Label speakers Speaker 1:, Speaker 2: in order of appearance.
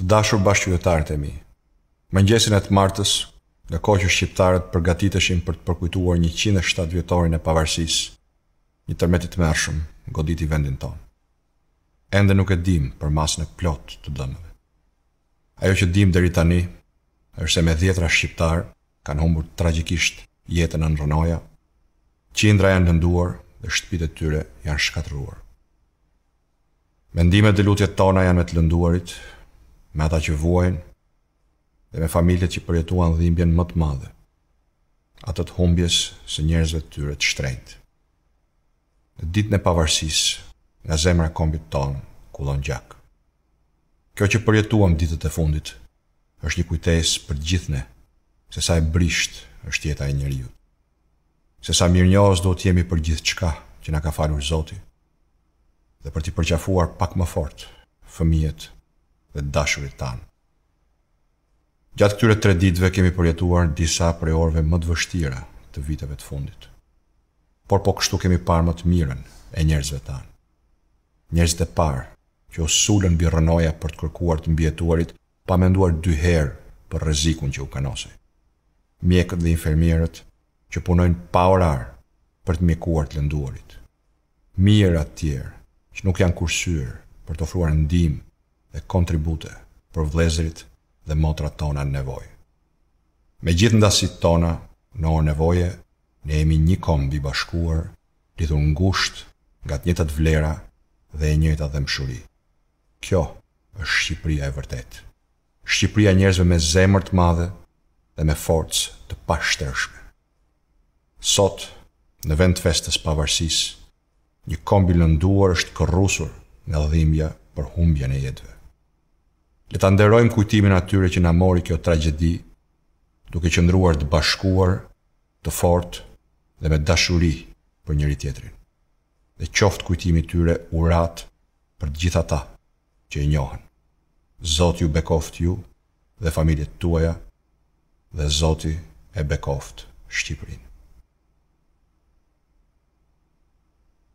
Speaker 1: Të dashur bashkëqytetarët e mi, mëngjesin e të martës, në kohë që shqiptarët përgatiteshin për të përkujtuar njëqind e shtatë vjetorin e pavarësisë, një tërmet i tmerrshëm goditi vendin tonë. Ende nuk e dimë për masën e plotë të dëmeve. Ajo që dimë deri tani është se me dhjetëra shqiptarë kanë humbur tragjikisht jetën nën rrënoja, qindra janë lënduar dhe shtëpitë e tyre janë shkatërruar. Mendimet dhe lutjet tona janë me të lënduarit, me ata që vuajnë dhe me familjet që përjetuan dhimbjen më të madhe, atë të humbjes së njerëzve të tyre të shtrenjtë. Në Ditën e Pavarësisë, nga zemra e kombit tonë kullon gjak. Kjo që përjetuam ditët e fundit është një kujtesë për të gjithë ne se sa e brishtë është jeta e njeriut. Se sa mirënjohës duhet të jemi për gjithçka që na ka falur Zoti dhe për t'i përqafuar pak më fort fëmijët dhe të dashurit tanë. Gjatë këtyre tre ditëve kemi përjetuar disa prej orëve më të vështira të viteve të fundit. Por po kështu kemi parë më të mirën e njerëzve tanë. Njerëzit e parë që u sulën mbi rrënoja për të kërkuar të mbijetuarit pa menduar dy herë për rrezikun që u kanosej. Mjekët dhe infermierët që punojnë pa orar për të mjekuar të lënduarit. mijëra të tjerë që nuk janë kursyer për të ofruar ndihmë dhe kontribute për vëllezërit dhe motrat tona në nevojë. Me gjithë ndasitë tona në orë nevoje, ne jemi një komb i bashkuar, lidhur ngushtë nga të njëjtat vlera dhe e njëjta dhembshuri. Kjo është Shqipëria e vërtetë. Shqipëria e njerëzve me zemër të madhe dhe me forcë të pashtershme. Sot, në vend të festës së Pavarësisë, një komb i lënduar është kërrusur nga dhimbja për humbjen e jetëve. Le ta nderojmë kujtimin e atyre që na mori kjo tragjedi, duke qëndruar të bashkuar, të fortë dhe me dashuri për njëri-tjetrin. Dhe qoftë kujtimi i tyre uratë për të gjithë ata që i njohën. Zoti ju bekoftë ju dhe familjet tuaja dhe zoti e bekoftë Shqipërinë.